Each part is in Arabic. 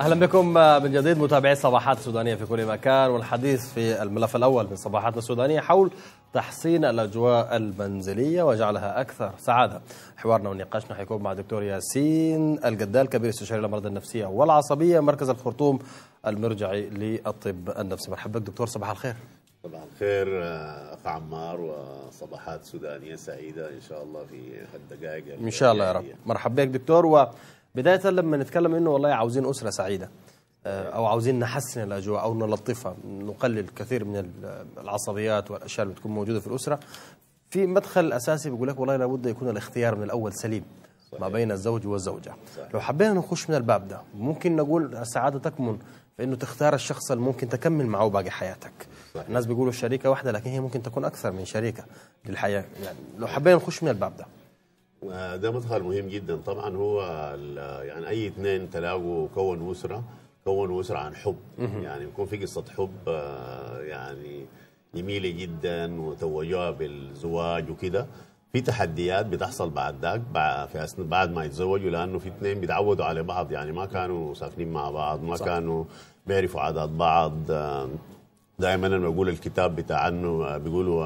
أهلا بكم من جديد متابعي الصباحات السودانية في كل مكان والحديث في الملف الأول من صباحاتنا السودانية حول تحسين الأجواء المنزلية وجعلها أكثر سعادة. حوارنا ونقاشنا حيكون مع دكتور ياسين القدال كبير استشاري الأمراض النفسية والعصبية مركز الخرطوم المرجعي للطب النفسي. مرحبا بك دكتور صباح الخير. صباح الخير أخ عمار وصباحات سودانية سعيدة إن شاء الله في الدقائق إن شاء الله يا رب. مرحبا بك دكتور و بداية لما نتكلم إنه والله عاوزين أسرة سعيدة أو عاوزين نحسن الأجواء أو نلطفها نقلل كثير من العصبيات والأشياء اللي بتكون موجودة في الأسرة في مدخل أساسي بيقول لك والله لابد يكون الاختيار من الأول سليم صحيح. ما بين الزوج والزوجة صحيح. لو حبينا نخش من الباب ده ممكن نقول السعادة تكمن في إنه تختار الشخص اللي ممكن تكمل معه باقي حياتك صحيح. الناس بيقولوا شريكة واحدة لكن هي ممكن تكون أكثر من شريكة للحياة يعني لو حبينا نخش من الباب ده ده مدخل مهم جدا. طبعا هو يعني أي اثنين تلاقوا كونوا أسرة كونوا أسرة عن حب. يعني بيكون في قصة حب يعني جميلة جدا وتوجوها بالزواج وكده. في تحديات بتحصل بعد ذاك في أثناء بعد ما يتزوجوا لأنه في اثنين بيتعودوا على بعض. يعني ما كانوا ساكنين مع بعض ما صح. كانوا بيعرفوا عادات بعض دائما أنا بقول الكتاب بتاع انه بيقولوا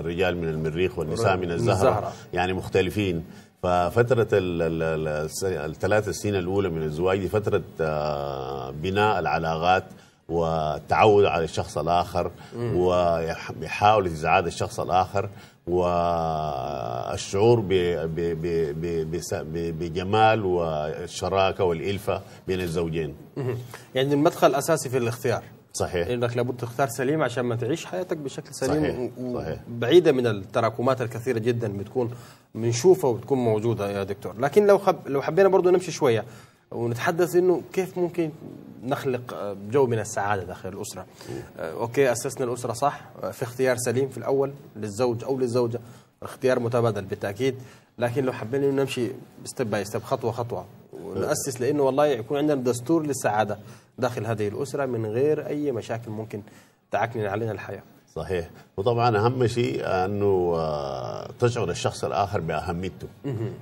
الرجال من المريخ والنساء من الزهرة يعني مختلفين. ففترة الثلاث سنين الأولى من الزواج دي فترة بناء العلاقات والتعود على الشخص الآخر ويحاول إسعاد الشخص الآخر والشعور بجمال والشراكة والإلفة بين الزوجين. يعني المدخل الأساسي في الاختيار. صحيح. إنك لابد تختار سليم عشان ما تعيش حياتك بشكل سليم صحيح. صحيح. بعيدة من التراكمات الكثيرة جدا بتكون بنشوفها وبتكون موجودة يا دكتور. لكن لو خب لو حبينا برضه نمشي شوية ونتحدث إنه كيف ممكن نخلق جو من السعادة داخل الأسرة. okay أسسنا الأسرة صح؟ في اختيار سليم في الأول للزوج أو للزوجة اختيار متبادل بالتأكيد. لكن لو حبينا نمشي step by step خطوة خطوة ونأسس لإنه والله يكون عندنا دستور للسعادة. داخل هذه الأسرة من غير أي مشاكل ممكن تعكنن علينا الحياة. صحيح. وطبعا أهم شيء أنه تشعر الشخص الآخر بأهميته.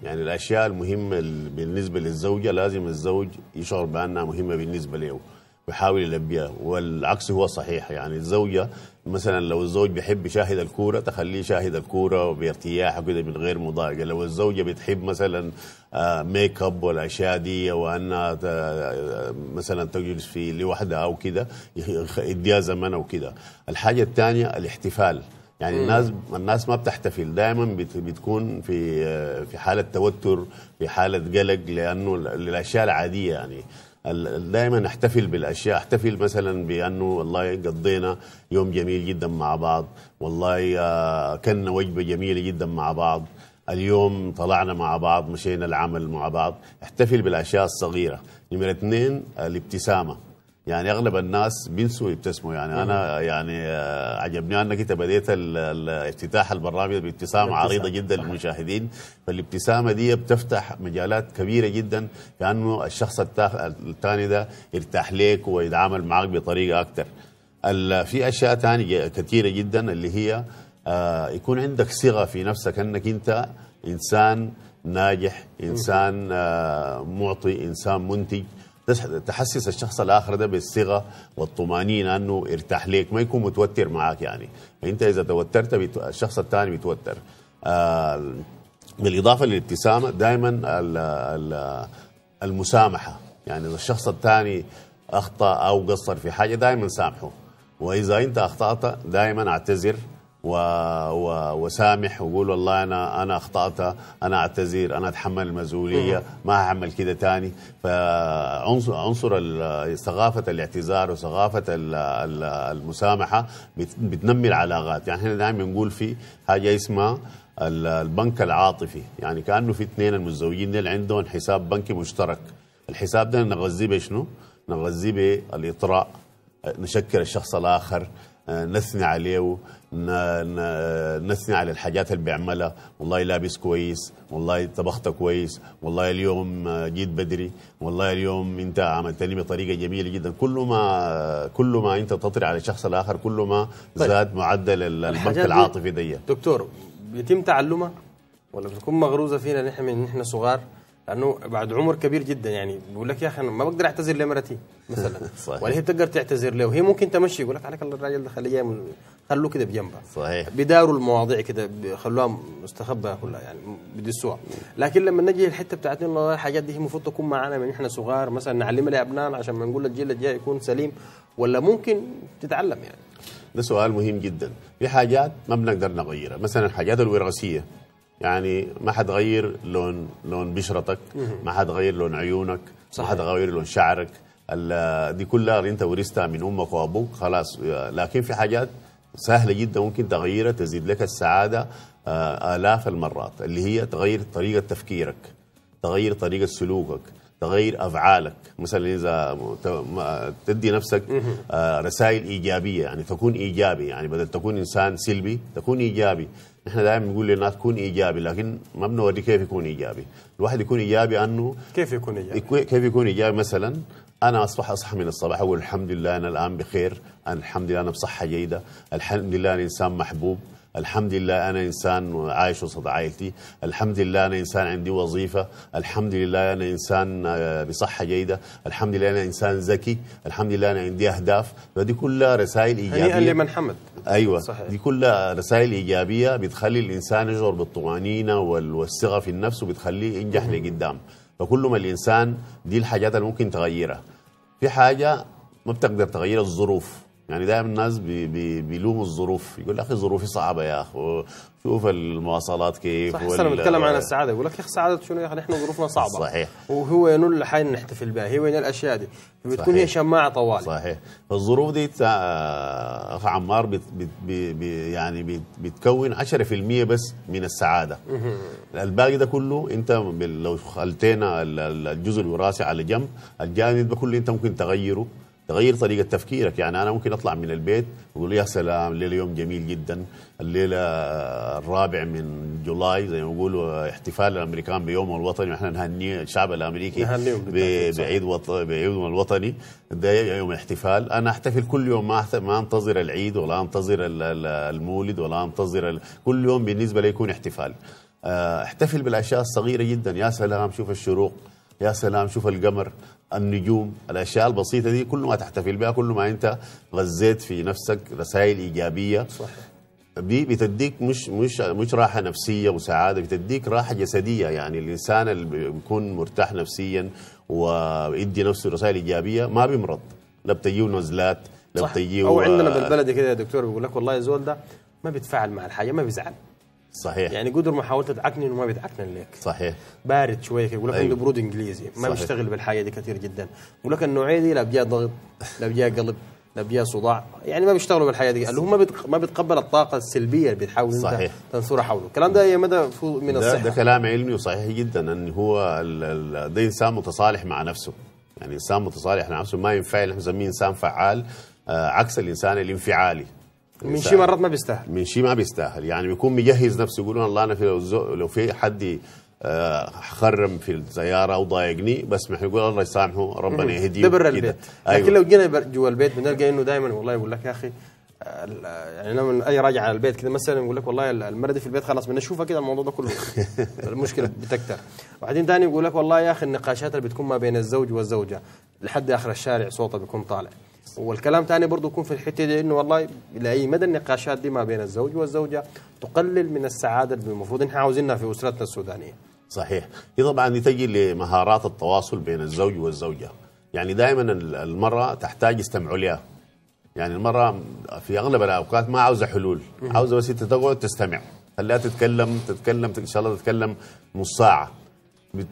يعني الأشياء المهمة بالنسبة للزوجة لازم الزوج يشعر بأنها مهمة بالنسبة له ويحاول يلبيها والعكس هو صحيح. يعني الزوجة مثلا لو الزوج بيحب يشاهد الكورة تخليه يشاهد الكورة بارتياح وكده من غير مضايقة. لو الزوجة بتحب مثلا make up والأشياء دي وأنها مثلا تجلس في لوحدها أو كده يديها زمن أو كده الحاجة الثانية الاحتفال. يعني مم. الناس الناس ما بتحتفل. دائما بتكون في في حالة توتر في حالة قلق لأنه الاشياء العادية يعني. دائما نحتفل بالأشياء. احتفل مثلا بأنه والله قضينا يوم جميل جدا مع بعض. والله كلنا وجبة جميلة جدا مع بعض. اليوم طلعنا مع بعض مشينا العمل مع بعض. احتفل بالأشياء الصغيرة. نمرة اثنين الابتسامة. يعني أغلب الناس بينسوا يبتسموا. يعني أنا يعني عجبني. انك انت بديت افتتاح البرنامج بابتسامة عريضة جدا للمشاهدين. فالابتسامة دي بتفتح مجالات كبيرة جدا في انه الشخص الثاني ده يرتاح لك ويتعامل معك بطريقة أكثر في أشياء ثانية كثيره جدا اللي هي يكون عندك صيغه في نفسك. أنك أنت إنسان ناجح إنسان معطي إنسان منتج. تحسس الشخص الآخر ده بالثقه والطمأنينة أنه يرتاح لك ما يكون متوتر معك يعني. فأنت إذا توترت بيتو... الشخص الثاني بيتوتر. آه بالإضافة للابتسامة دائما المسامحة. يعني إذا الشخص الثاني أخطأ أو قصر في حاجة دائما سامحه. وإذا أنت أخطأت دائما اعتذر و... و... وسامح وقول والله أنا أنا أخطأت أنا أعتذر أنا أتحمل المسؤولية ما هعمل كده تاني. فعنصر عنصر ثقافة الاعتذار وثقافة المسامحة بتنمي العلاقات. يعني إحنا دائما بنقول في حاجة اسمها البنك العاطفي. يعني كأنه في اثنين المتزوجين دول عندهم حساب بنكي مشترك. الحساب ده نغذيه بشنو؟ نغذيه بالإطراء نشكر الشخص الآخر نثني عليه نثني على الحاجات اللي بيعملها. والله لابس كويس والله طبخت كويس والله اليوم جيت بدري والله اليوم انت عملتني بطريقة جميلة جدا. كل ما كل ما انت تطري على الشخص الآخر كل ما طيب. زاد معدل البنك العاطفي دي دكتور بيتم تعلمها ولا بتكون مغروزة فينا نحن من نحن صغار؟ لأنه بعد عمر كبير جدا يعني. بيقول لك يا أخي أنا ما بقدر أعتذر لمرتي مثلا. صحيح. ولا هي بتقدر تعتذر له. وهي ممكن تمشي يقول لك عليك الله الراجل ده خليه خلوه كده بجنبها صحيح. بداروا المواضيع كده خلوها مستخبى كلها يعني بدسوها. لكن لما نجي الحته بتاعت إنه الحاجات دي هي المفروض تكون معنا من إحنا صغار مثلا نعلمها لأبنائنا عشان ما نقول للجيل الجاي يكون سليم ولا ممكن تتعلم يعني. ده سؤال مهم جدا. في حاجات ما بنقدر نغيرها. مثلا الحاجات الوراثية. يعني ما حتغير لون لون بشرتك ما حتغير لون عيونك ما صحيح. حتغير لون شعرك. دي كلها انت ورثتها من أمك وأبوك خلاص. لكن في حاجات سهلة جدا ممكن تغيرها تزيد لك السعادة آه، آلاف المرات اللي هي تغير طريقة تفكيرك تغير طريقة سلوكك. تغير أفعالك. مثلا إذا تدي نفسك آه، رسائل إيجابية يعني تكون إيجابي. يعني بدل تكون إنسان سلبي تكون إيجابي. نحن دائما بنقول للناس كون إيجابي لكن ما بنوري كيف يكون إيجابي. الواحد يكون إيجابي أنه كيف يكون إيجابي؟ كيف يكون إيجابي؟ مثلا أنا أصبح أصحى من الصباح أقول الحمد لله أنا الآن بخير الحمد لله أنا بصحة جيدة الحمد لله أنا إنسان محبوب. الحمد لله أنا إنسان عايش وسط عائلتي. الحمد لله أنا إنسان عندي وظيفة. الحمد لله أنا إنسان آه، بصحة جيدة. الحمد لله أنا إنسان ذكي. الحمد لله أنا عندي أهداف. فدي كلها رسائل هنيئا إيجابية. لمن حمد. أيوه. صحيح. دي كلها رسائل إيجابية بتخلي الإنسان يشعر بالطمأنينة وال- والثقة في النفس وبتخليه ينجح لقدام. فكل ما الإنسان دي الحاجات اللي ممكن تغيرها. في حاجة ما بتقدر تغير الظروف. يعني دائما الناس بي بي بيلوموا الظروف. يقول يا أخي ظروفي صعبة يا أخي شوف المواصلات كيف صح أنا بتكلم عن السعادة. يقول لك يا أخي السعادة شنو يا أخي؟ إحنا ظروفنا صعبة. صحيح. وهو ينول الحين نحتفل بها. هي وين الأشياء دي؟ بتكون. هي شماعة طوال. صحيح. فالظروف دي آه، أخ عمار بت بت بي يعني بت بتكون 10% بس من السعادة. الباقي ده كله أنت لو خلتينا ال- ال- الجزء الوراثي على جنب الجانب ده كله أنت ممكن تغيره. تغير طريقة تفكيرك. يعني أنا ممكن أطلع من البيت وأقول يا سلام الليلة يوم جميل جدا. الليلة آه، الرابع من جولاي زي ما بيقولوا احتفال الأمريكان بيوم الوطني. وإحنا نهني الشعب صح. بعيد وط... بعيدهم الوطني. ده يوم احتفال أنا أحتفل كل يوم ما أحت... ما أنتظر العيد ولا ال- المولد ولا أنتظر ال... كل يوم بالنسبة لي يكون احتفال. آه، احتفل بالأشياء الصغيرة جدا. يا سلام شوف الشروق. يا سلام شوف القمر النجوم الأشياء البسيطة دي كل ما تحتفل بها كل ما أنت غزيت في نفسك رسائل إيجابية. صحيح. دي بتديك مش مش مش راحة نفسية وسعادة بتديك راحة جسدية. يعني الإنسان اللي بيكون مرتاح نفسيا ويدي نفسه رسائل إيجابية ما بيمرض لا بتجيه نزلات لا صح بتجيه أو عندنا بالبلدي كده يا دكتور بيقول لك والله الزول ده ما بيتفاعل مع الحاجة ما بيزعل. صحيح. يعني قدر ما حاولت تعكنن وما بيتعكنن لك صحيح. بارد شوية كده يقول لك أيوه. عنده برود إنجليزي ما صحيح. بيشتغل بالحاجة دي كثير جدا. يقول لك النوعية دي لا ضغط لا قلب لا صداع يعني ما بيشتغلوا بالحياة دي. اللي هم ما بيتق- ما بيتقبل الطاقة السلبية اللي بتحاول أنت صحيح. تنثرها حوله. الكلام ده هي مدى من ده, الصحة. ده كلام علمي وصحيح جدا إن هو ال- ال- ده إنسان متصالح مع نفسه. يعني إنسان متصالح مع نفسه ما ينفعل إحنا بنسميه إنسان فعال آه عكس الإنسان الانفعالي. من شيء مرات ما بيستاهل. من شيء ما بيستاهل. يعني بيكون مجهز نفسه يقولون الله أنا في لو, لو في حد آه، خرم في السياره أو ضايقني بس ما يقول الله يسامحه ربنا يهديه ده برا. البيت. أيوة. لكن لو جينا جوا البيت بنلقى إنه دائما والله يقول لك يا أخي آه، يعني لما أي راجع على البيت كده مثلا يقول لك والله ال- المرة دي في البيت خلاص بنشوفها كده الموضوع ده كله. المشكلة بتكتر. وبعدين ثاني يقول لك والله يا أخي النقاشات اللي بتكون ما بين الزوج والزوجة لحد آخر الشارع صوته بيكون طالع. والكلام ثاني برضه يكون في الحتة دي إنه والله لأي مدى النقاشات دي ما بين الزوج والزوجة تقلل من السعادة اللي المفروض إحنا عاوزينها في أسرتنا السودانية. صحيح. دي طبعا تجي لمهارات التواصل بين الزوج والزوجة. يعني دائما ال- المرأة تحتاج يستمعوا لها يعني المرأة في أغلب الأوقات ما عاوزة حلول. عاوزة بس تقعد تستمع. خليها تتكلم تتكلم إن شاء الله تتكلم نص ساعة. بت...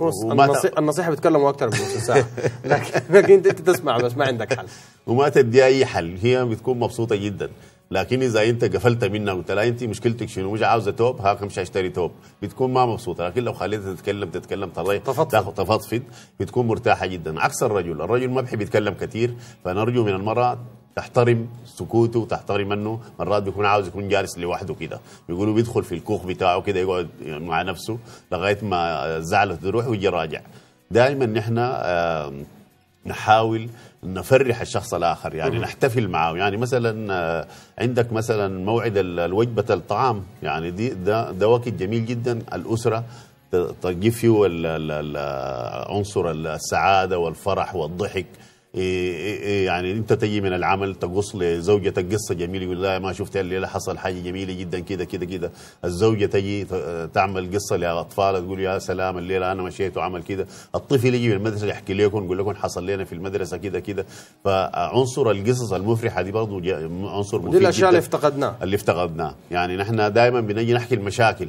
وما ت- النصيحة, النصيحة بيتكلموا أكثر من نص ساعة لكن لكن أنت تسمع بس ما عندك حل. وما تدي أي حل. هي بتكون مبسوطة جدا. لكن إذا أنت قفلت منها وقلت لها أنت مشكلتك شنو؟ مش عاوزة توب هاك امشي اشتري توب. بتكون ما مبسوطة. لكن لو خليتها تتكلم تتكلم. تاخذ تفضفض بتكون مرتاحة جدا. عكس الرجل. الرجل ما بحب يتكلم كثير. فنرجو من المرأة تحترم سكوته وتحترم انه مرات بيكون عاوز يكون جالس لوحده كده. بيقولوا بيدخل في الكوخ بتاعه كده يقعد مع نفسه لغاية ما زعله تروح ويجي راجع. دائما نحن نحاول نفرح الشخص الآخر يعني نحتفل معه. يعني مثلا آه، عندك مثلا موعد ال- الوجبة الطعام. يعني دي ده ده وقت جميل جدا. الأسرة تجيب فيه عنصر السعادة والفرح والضحك. يعني أنت تجي من العمل تقص لزوجتك قصة جميلة يقول لا ما شفت الليلة حصل حاجة جميلة جدا كده كده كده الزوجة تجي تعمل قصة لاطفالها تقول يا سلام الليلة أنا مشيت وعمل كده الطفل يجي من المدرسة يحكي لكم يقول لكم حصل لنا في المدرسة كده كده فعنصر القصص المفرحة دي برضه عنصر دي مفيد الأشياء اللي افتقدناها. اللي افتقدناه يعني نحن دائما بنجي نحكي المشاكل.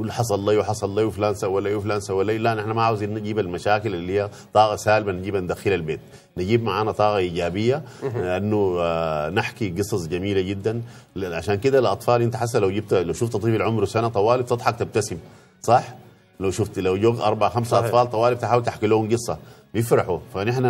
نقول حصل لي وحصل لي وفلان سوى لي وفلان سوى لي. لا نحن ما عاوزين نجيب المشاكل اللي هي طاقة سالبة نجيبها ندخلها البيت. نجيب معانا طاقة إيجابية انه آه، نحكي قصص جميلة جدا. عشان كده الأطفال أنت حتى لو جبت لو شفت طفل عمره سنة طوالي بتضحك تبتسم صح؟ لو شفت لو جو أربع خمسه صحيح. أطفال طوالي بتحاول تحكي لهم قصة بيفرحوا فنحن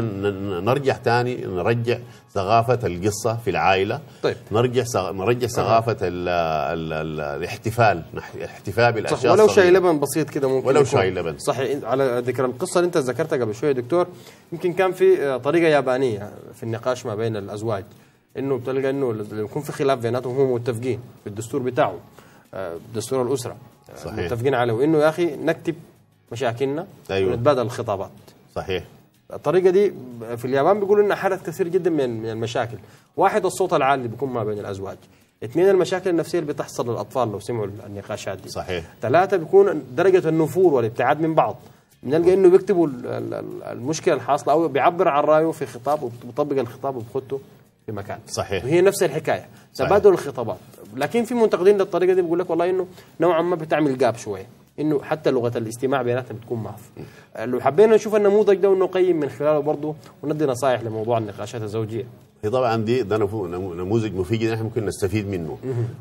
نرجع تاني نرجع ثقافة القصة في العائلة طيب. نرجع سغ... نرجع ثقافة ال... ال... ال... الاحتفال. الاحتفال بالأشياء صح ولو. شاي لبن بسيط كده ممكن ولو. شاي لبن. صحيح على ذكر القصة اللي انت ذكرتها قبل شوية دكتور يمكن كان في آه، طريقة يابانية في النقاش ما بين الأزواج إنه بتلقى إنه لما يكون في خلاف بيناتهم هم متفقين في الدستور بتاعهم آه، دستور الأسرة صحيح. متفقين عليه وانه يا أخي نكتب مشاكلنا أيوة. ونتبادل الخطابات. صحيح. الطريقة دي في اليابان بيقولوا إنها حلت كثير جدا من من المشاكل. واحد الصوت العالي اللي بيكون ما بين الأزواج. اثنين المشاكل النفسية اللي بتحصل للأطفال لو سمعوا النقاشات دي صحيح. ثلاثة بيكون درجة النفور والابتعاد من بعض. بنلقى إنه بيكتبوا ال- ال- ال- المشكلة الحاصلة أو بيعبر عن رأيه في خطاب وبيطبق الخطاب وبخطه. في مكان. صحيح. وهي نفس الحكاية. تبادل الخطابات. لكن في منتقدين للطريقة دي بيقول لك والله إنه نوعا ما بتعمل جاب شوية. إنه حتى لغة الاستماع بيناتنا بتكون ما في لو حبينا نشوف النموذج ده ونقيم من خلاله برضه وندي نصائح لموضوع النقاشات الزوجية. هي طبعا دي ده نموذج مفيد إحنا ممكن نستفيد منه.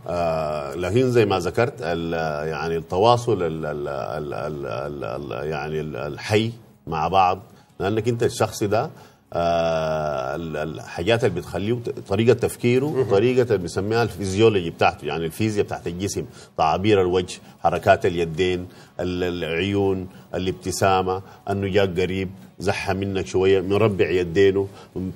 آه لكن زي ما ذكرت يعني التواصل ال ال ال ال ال ال يعني ال- الحي مع بعض لأنك أنت الشخص ده الحاجات اللي بتخليه طريقة تفكيره طريقة اللي بنسميها الفيزيولوجي بتاعته يعني الفيزياء بتاعت الجسم تعابير الوجه حركات اليدين ال- العيون الابتسامة إنه جاك قريب زحى منك شوية مربع يدينه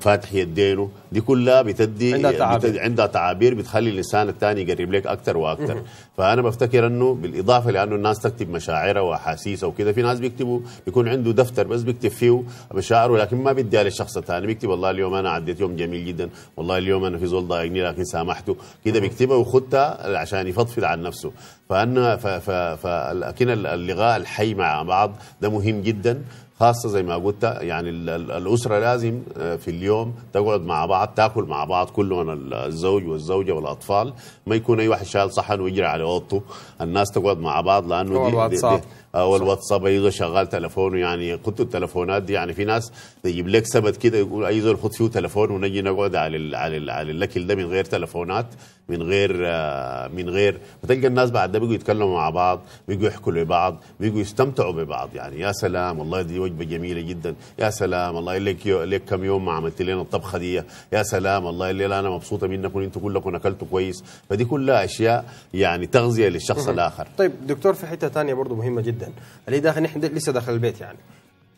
فاتح يدينه. دي كلها بتدي عندها تعابير. بتدي عندها تعابير بتخلي اللسان الثاني يقرب لك أكثر وأكثر. فأنا بفتكر إنه بالإضافة لأنه الناس تكتب مشاعرها وأحاسيسها وكده في ناس بيكتبوا بيكون عنده دفتر بس بيكتب فيه مشاعره لكن ما بيديها للشخص الثاني بيكتب والله اليوم أنا عديت يوم جميل جدا والله اليوم أنا في زول ضايقني لكن سامحته. كده بيكتبها ويخدها عشان يفضفض عن نفسه. فأنا ف ف ف لكن اللقاء الحي مع بعض ده مهم جدا. خاصة زي ما قلت يعني ال- ال- الأسرة لازم آه، في اليوم تقعد مع بعض تاكل مع بعض كلهم ال- الزوج والزوجة والأطفال ما يكون أي واحد شايل صحن ويجري على أوضته الناس تقعد مع بعض لأنه هو دي- دي-. دي- أو الواتساب أي زول شغال تلفونه يعني خدت التلفونات دي يعني في ناس يجيب لك سبت كده يقول أي زول خد فيه تلفون ونجي نقعد على ال على ال على الأكل ده من غير تلفونات من غير آه، من غير فتلقى الناس بعد ده بيجوا يتكلموا مع بعض بيجوا يحكوا لبعض بيجوا يستمتعوا ببعض. يعني يا سلام والله دي وجبة جميلة جدا. يا سلام والله لك لك كم يوم ما عملت لنا الطبخة دي. يا سلام والله الليلة أنا مبسوطة منكم أنتم كلكم اكلتوا كويس. فدي كلها أشياء يعني تغذية للشخص الآخر. طيب دكتور في حتة ثانية برضه مهمة جدا. اللي داخل نحن لسه داخل البيت يعني.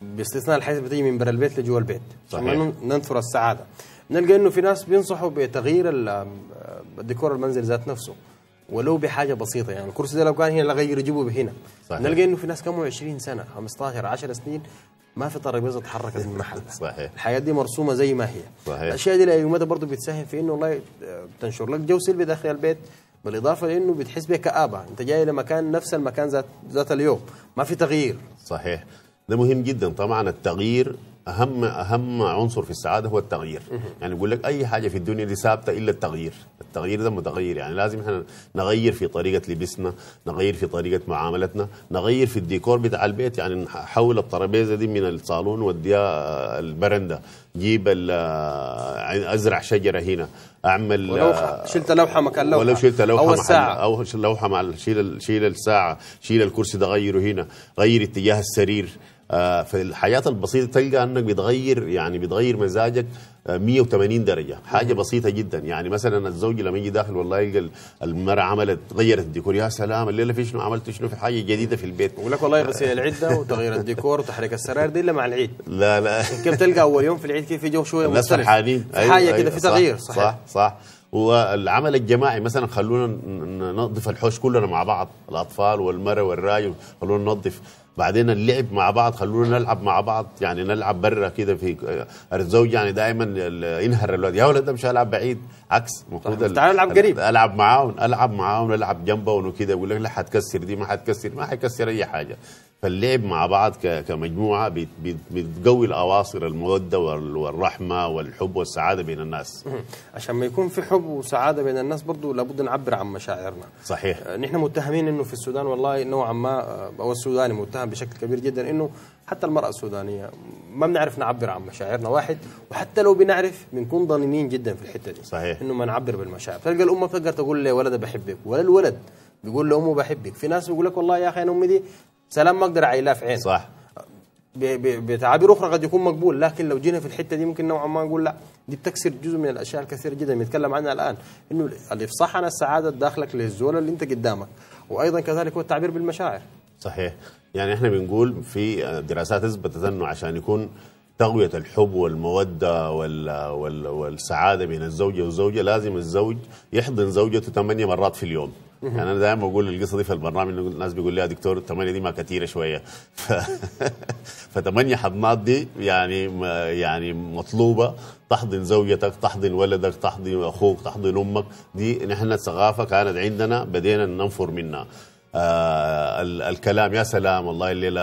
باستثناء الحياة بتيجي من برا البيت لجوا البيت. صحيح. ننثر السعادة. نلقى إنه في ناس بينصحوا بتغيير ال- الديكور المنزل ذات نفسه ولو بحاجة بسيطة يعني. الكرسي ده لو كان هنا لا غير يجيبه بهنا. صحيح. نلقى إنه في ناس كانوا 20 سنة 15 10 سنين ما في ترابيزه اتحركت من محلها صحيح. الحياة دي مرسومة زي ما هي. صحيح. الأشياء دي لايومتها برضه بتساهم في إنه والله بتنشر لك جو سلبي داخل البيت. بالإضافة لأنه بتحس بكآبه أنت جاي لمكان نفس المكان ذات ذات اليوم. ما في تغيير. صحيح. ده مهم جدا. طبعا التغيير أهم أهم عنصر في السعادة هو التغيير. يعني يقول لك أي حاجة في الدنيا دي ثابتة إلا التغيير. التغيير ده متغير. يعني لازم إحنا نغير في طريقة لبسنا نغير في طريقة معاملتنا نغير في الديكور بتاع البيت. يعني نحول الترابيزة دي من الصالون وديها البرندة. جيب ال- أزرع شجرة هنا. أعمل ولو شلت لوحة مكان لوحه ولو شلت لوحة أو الساعة. أو شيل لوحة مع شيل شيل الساعة شيل الكرسي ده غيره هنا. غير اتجاه السرير. آه في الحياة البسيطة تلقى أنك بتغير يعني بتغير مزاجك آه 180 درجة. حاجة بسيطة جدا. يعني مثلا الزوج لما يجي داخل والله يلقى ال- المرأة عملت غيرت الديكور. يا سلام الليلة في شنو؟ عملت شنو في حاجة جديدة في البيت؟ يقول لك والله غسيل العدة وتغيير الديكور وتحريك السراير دي إلا مع العيد. لا لا. كيف تلقى أول يوم في العيد كيف في جو شوية الناس مختلف. فرحانين. في حاجة كده في صح، تغيير صحيح. صح صح. والعمل الجماعي مثلا خلونا ننظف الحوش كلنا مع بعض الأطفال والمرأة والراجل خلونا ننظف. بعدين اللعب مع بعض خلونا نلعب مع بعض يعني نلعب برا كده في الزوج يعني دائما ينهر الولد. يا ولد امشي العب بعيد عكس. المفروض ال- تعال نلعب قريب. ألعب معاهم ألعب معاهم العب جنبهم وكده. يقول لك لا حتكسر دي ما حتكسر ما حيكسر أي حاجة. فاللعب مع بعض كمجموعة بت- بت- بتقوي الأواصر المودة وال- والرحمة والحب والسعادة بين الناس. عشان ما يكون في حب وسعادة بين الناس برضو لابد نعبر عن مشاعرنا. صحيح. آه، نحن متهمين إنه في السودان والله نوعا ما آه، أو السوداني متهم بشكل كبير جدا إنه حتى المرأة السودانية ما بنعرف نعبر عن مشاعرنا واحد وحتى لو بنعرف بنكون ضنينين جدا في الحتة دي. صحيح. إنه ما نعبر بالمشاعر. تلقى الأم بتقدر تقول لولدها بحبك ولا الولد بيقول لأمه بحبك. في ناس بيقول لك والله يا أخي أنا أمي دي سلام ما أقدر اعيلها في عين صح. بتعابير أخرى قد يكون مقبول لكن لو جينا في الحتة دي ممكن نوعا ما نقول لا. دي بتكسر جزء من الأشياء الكثيرة جدا بنتكلم عنها الآن. إنه الإفصاح عن السعادة داخلك للزول اللي أنت قدامك. وأيضا كذلك هو التعبير بالمشاعر. صحيح. يعني إحنا بنقول في دراسات أثبتت أنه عشان يكون تقويه الحب والمودة وال وال والسعادة بين الزوجة والزوجه لازم الزوج يحضن زوجته ثمانية مرات في اليوم. يعني أنا دائما بقول القصة دي في البرنامج الناس بيقول لي يا دكتور الثمانيه دي ما كثيره شوية. ف... فثمانيه حضنات دي يعني يعني مطلوبة. تحضن زوجتك تحضن ولدك تحضن أخوك تحضن أمك. دي نحن الثقافة كانت عندنا بدينا ننفر منها. آه ال- الكلام يا سلام والله الليلة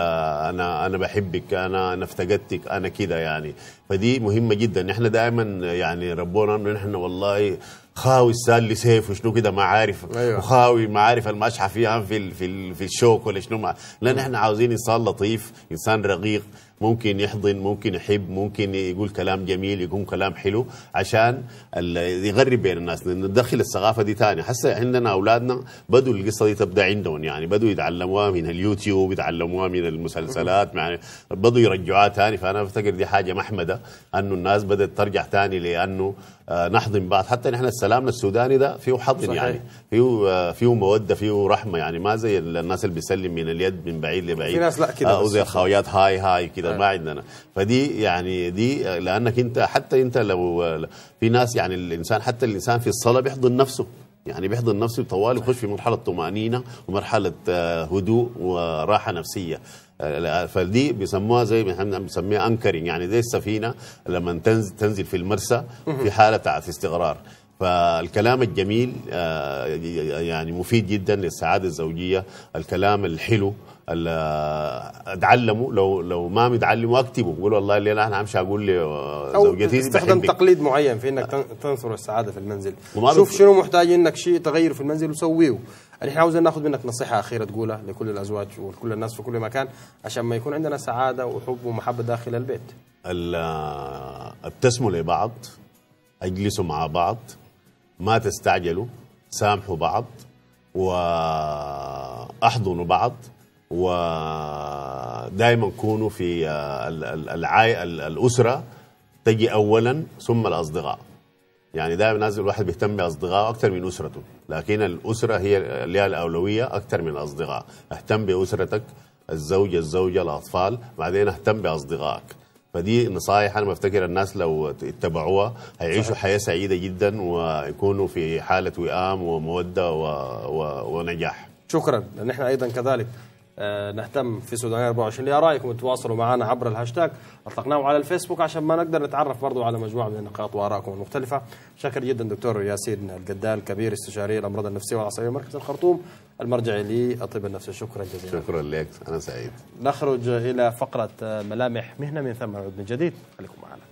أنا أنا بحبك أنا أنا افتقدتك أنا كده يعني. فدي مهمة جدا. نحن دائما يعني ربونا نحن والله خاوي السال سيف وشنو كده ما عارف أيوة. وخاوي ما عارف المشحة فيها في في في الشوك ولا شنو ما لا نحن عاوزين إنسان لطيف إنسان رقيق ممكن يحضن ممكن يحب ممكن يقول كلام جميل يكون كلام حلو عشان يغرب بين الناس. ندخل الثقافة دي تاني هسه عندنا أولادنا بدوا القصة دي تبدأ عندهم. يعني بدوا يتعلموها من اليوتيوب يتعلموها من المسلسلات. يعني بدوا يرجعوها تاني. فأنا بفتكر دي حاجة محمدة أنه الناس بدات ترجع تاني لأنه آه، نحضن بعض. حتى نحن السلام السوداني ده فيه حضن صحيح. يعني. فيه آه، فيه مودة فيه رحمة. يعني ما زي الناس اللي بيسلم من اليد من بعيد لبعيد. في ناس لا كده آه. وزي الخاويات هاي هاي كده. أيوة. ما عندنا. فدي يعني دي لأنك أنت حتى أنت لو في ناس يعني الإنسان حتى الإنسان في الصلاة بيحضن نفسه. يعني بيحضن نفسه طوال يخش في مرحلة طمأنينة ومرحلة آه، هدوء وراحة نفسية. آه، فدي بيسموها زي ما إحنا بنسميها انكرنج يعني زي السفينة لما تنزل تنزل في المرسى في حالة بتاعت استقرار فالكلام الجميل آه، يعني مفيد جدا للسعادة الزوجية. الكلام الحلو ال- اتعلموا لو لو ما متعلموا اكتبوا. قولوا والله الليلة أنا همشي أقول أو لزوجتي تستخدم. تقليد معين في إنك تن- تنثر السعادة في المنزل. شوف شنو محتاج إنك شيء تغيره في المنزل وسويه. إحنا عاوزين ناخذ منك نصيحة أخيرة تقولها لكل الأزواج ولكل الناس في كل مكان عشان ما يكون عندنا سعادة وحب ومحبة داخل البيت. ال- ابتسموا لبعض اجلسوا مع بعض ما تستعجلوا سامحوا بعض وأحضنوا بعض. ودائما كونوا في آه، ال- ال- العاي ال- الأسرة تجي اولا ثم الأصدقاء. يعني دائما لازم الواحد بيهتم بأصدقائه أكثر من أسرته لكن الأسرة هي لها الأولوية أكثر من الأصدقاء. أهتم بأسرتك الزوج الزوجة الأطفال بعدين أهتم بأصدقائك. فدي نصائح أنا بفتكر الناس لو اتبعوها هيعيشوا حياة سعيدة جدا ويكونوا في حالة وئام ومودة و... و... ونجاح. شكرا. لأن إحنا أيضا كذلك. نهتم في سودانية 24 لارائكم تتواصلوا معنا عبر الهاشتاج. أطلقناه على الفيسبوك عشان ما نقدر نتعرف برضو على مجموعة من النقاط وآرائكم المختلفة. شكر جدا دكتور ياسين القدال كبير استشاري الأمراض النفسية والعصبية مركز الخرطوم المرجع للطب النفسي شكرا جزيلا. شكرا لك أنا سعيد. نخرج إلى فقرة آه، ملامح مهنة من ثم نعود من جديد. خليكم معنا.